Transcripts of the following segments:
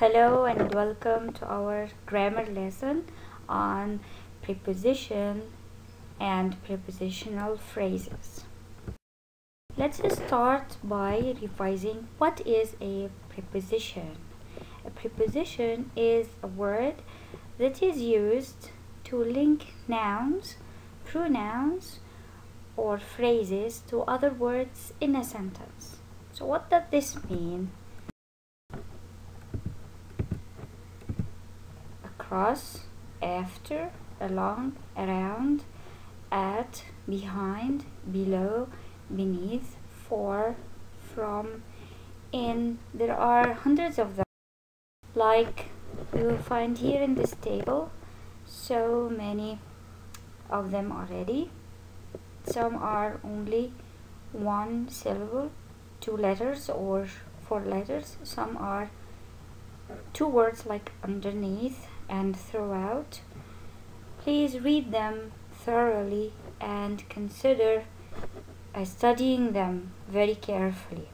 Hello and welcome to our grammar lesson on preposition and prepositional phrases. Let's start by revising what is a preposition. A preposition is a word that is used to link nouns, pronouns, or phrases to other words in a sentence. So what does this mean? Across, after, along, around, at, behind, below, beneath, for, from, in. There are hundreds of them. Like we will find here in this table, so many of them already. Some are only one syllable, two letters or four letters. Some are two words like underneath and throughout. Please read them thoroughly and consider studying them very carefully.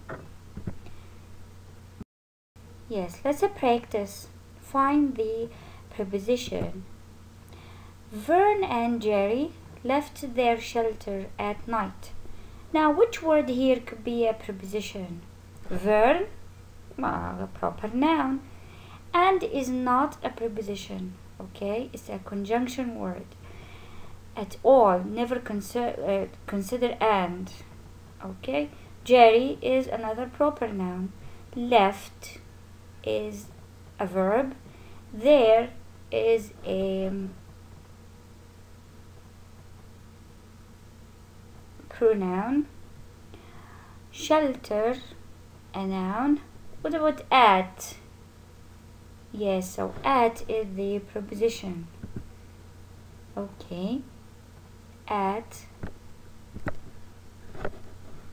Yes, let's practice. Find the preposition. Vern and Jerry left their shelter at night. Now, which word here could be a preposition? Vern, well, a proper noun and is not a preposition okay? It's a conjunction word. At all. Never consider uh, consider and okay? Jerry is another proper noun. Left is a verb. There is a pronoun. Shelter a noun. What about at yes so at is the preposition okay. At.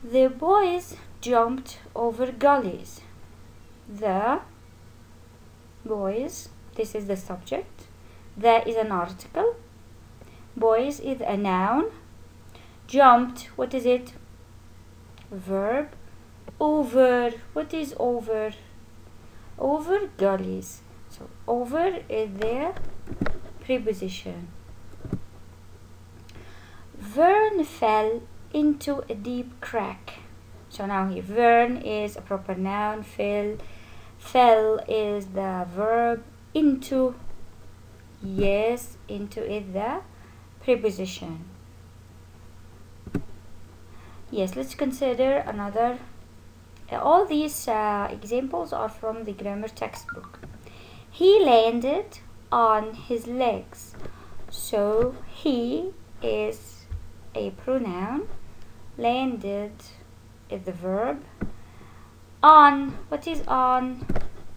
The boys jumped over gullies. The boys this is the subject. There is an article. Boys is a noun. Jumped what is it? Verb. Over what is over? Over gullies so over is their preposition. Vern fell into a deep crack. So now here, Vern is a proper noun, fell, fell is the verb, into, yes, into is the preposition. Yes, let's consider another. All these uh, examples are from the grammar textbook. He landed on his legs. So he is a pronoun. Landed is the verb. On, what is on?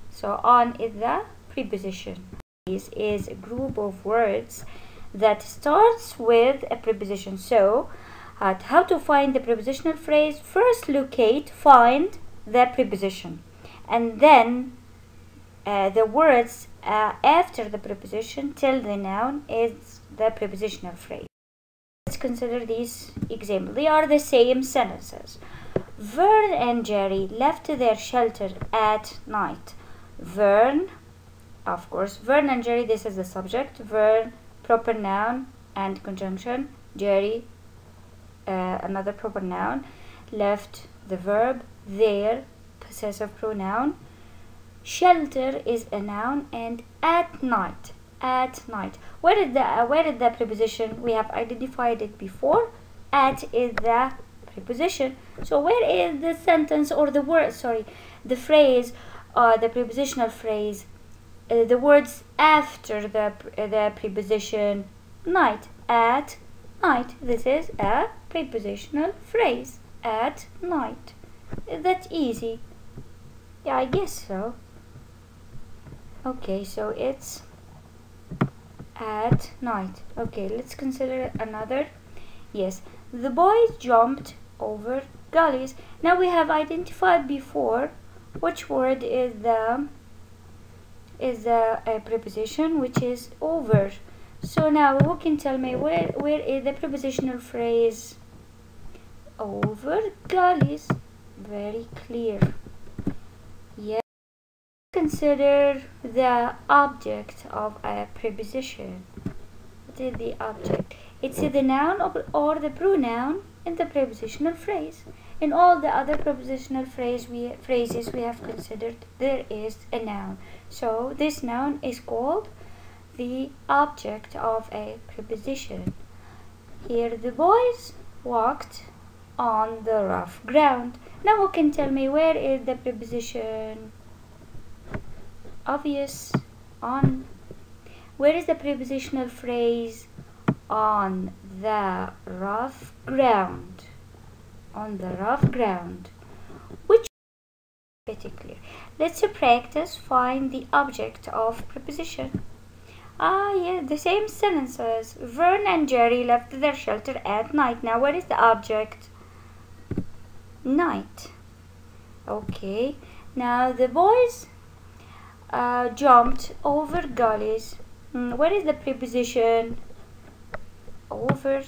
So on is the preposition. This is a group of words that starts with a preposition. So uh, how to find the prepositional phrase? First locate, find the preposition. And then uh, the words uh, after the preposition till the noun is the prepositional phrase. Let's consider these examples. They are the same sentences. Vern and Jerry left their shelter at night. Vern, of course, Vern and Jerry, this is the subject. Vern, proper noun and conjunction. Jerry, uh, another proper noun. Left, the verb. Their, possessive pronoun Shelter is a noun and at night. At night. Where did the uh, where did the preposition? We have identified it before. At is the preposition. So where is the sentence or the word? Sorry, the phrase, uh, the prepositional phrase, uh, the words after the uh, the preposition night. At night. This is a prepositional phrase. At night. Is that easy? Yeah, I guess so okay so it's at night. Okay let's consider another. Yes the boys jumped over gullies. Now we have identified before which word is the is the a preposition which is over. So now who can tell me where where is the prepositional phrase over gullies? Very clear Consider the object of a preposition. What is the object? It's the noun or the pronoun in the prepositional phrase. In all the other prepositional phrase we, phrases we have considered, there is a noun. So this noun is called the object of a preposition. Here the boys walked on the rough ground. Now who can tell me where is the preposition? Obvious. On. Where is the prepositional phrase? On the rough ground. On the rough ground. Which clear. Let's practice find the object of preposition. Ah, yeah, the same sentences. Vern and Jerry left their shelter at night. Now, what is the object? Night. Okay. Now, the boys uh, jumped over gullies. Mm, what is the preposition? Over.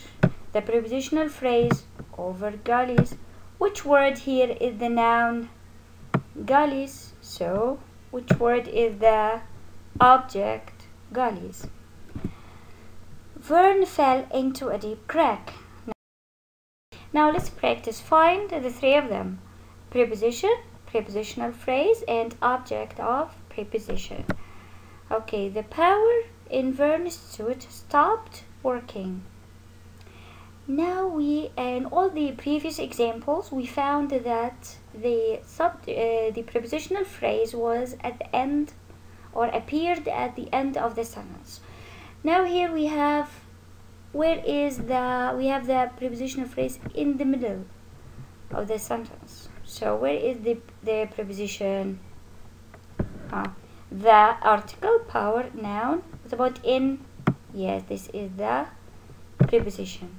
The prepositional phrase, over gullies. Which word here is the noun? Gullies. So, which word is the object? gullies. Vern fell into a deep crack. Now let's practice. Find the three of them. Preposition, prepositional phrase, and object of preposition. Okay, the power in Vern's suit stopped working. Now we, in all the previous examples, we found that the sub, uh, the prepositional phrase was at the end or appeared at the end of the sentence. Now here we have where is the we have the prepositional phrase in the middle of the sentence. So where is the the preposition? Ah, the article power noun. What about in? Yes, this is the preposition.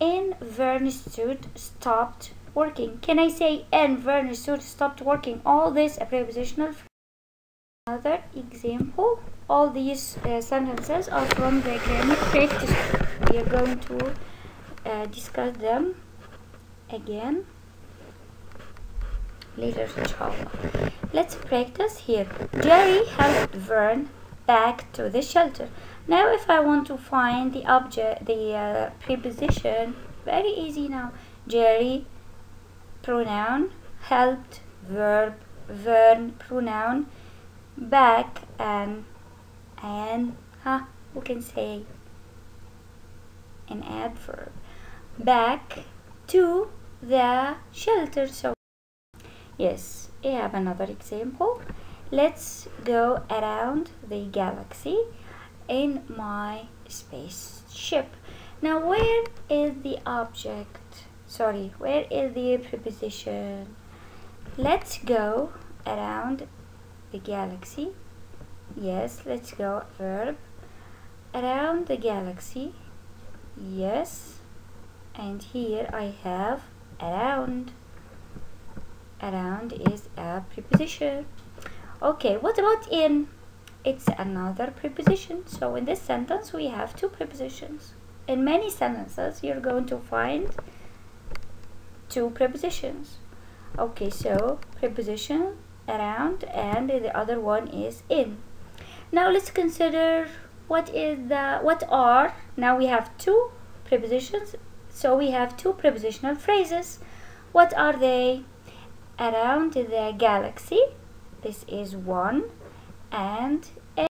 In Vern's suit stopped working. Can I say in Vern's suit stopped working? All this a prepositional Another example, all these uh, sentences are from the grammar practice. We are going to uh, discuss them again later. Let's practice here. Jerry helped Vern back to the shelter. Now if I want to find the object, the uh, preposition, very easy now. Jerry, pronoun, helped, verb, Vern, pronoun, back and and huh who can say an adverb back to the shelter so yes I have another example. Let's go around the galaxy in my spaceship. Now where is the object? Sorry where is the preposition? Let's go around the galaxy. Yes let's go verb. Around the galaxy. Yes and here I have around around is a preposition. Okay what about in? It's another preposition. So in this sentence we have two prepositions. In many sentences you're going to find two prepositions. Okay so preposition around and the other one is in. Now let's consider what is the what are now we have two prepositions so we have two prepositional phrases. What are they around the galaxy. This is one and